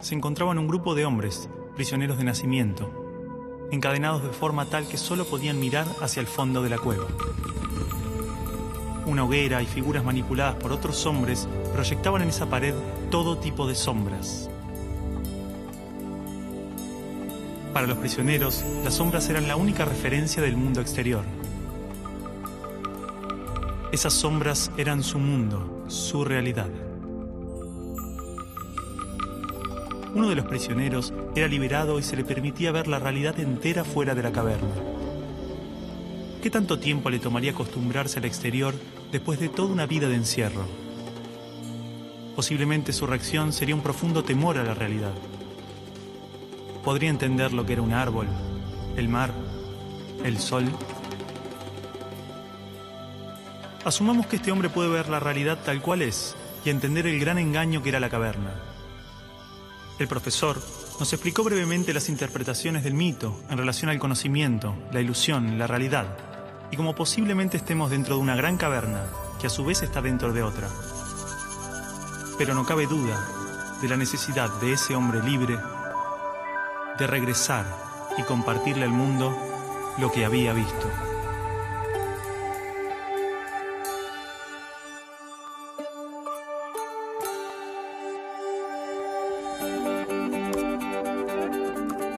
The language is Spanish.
se encontraban un grupo de hombres, prisioneros de nacimiento, encadenados de forma tal que solo podían mirar hacia el fondo de la cueva. Una hoguera y figuras manipuladas por otros hombres proyectaban en esa pared todo tipo de sombras. Para los prisioneros, las sombras eran la única referencia del mundo exterior. Esas sombras eran su mundo, su realidad. Uno de los prisioneros era liberado y se le permitía ver la realidad entera fuera de la caverna. ¿Qué tanto tiempo le tomaría acostumbrarse al exterior después de toda una vida de encierro? Posiblemente su reacción sería un profundo temor a la realidad. Podría entender lo que era un árbol, el mar, el sol. Asumamos que este hombre puede ver la realidad tal cual es y entender el gran engaño que era la caverna. El profesor nos explicó brevemente las interpretaciones del mito en relación al conocimiento, la ilusión, la realidad, y como posiblemente estemos dentro de una gran caverna que a su vez está dentro de otra. Pero no cabe duda de la necesidad de ese hombre libre de regresar y compartirle al mundo lo que había visto.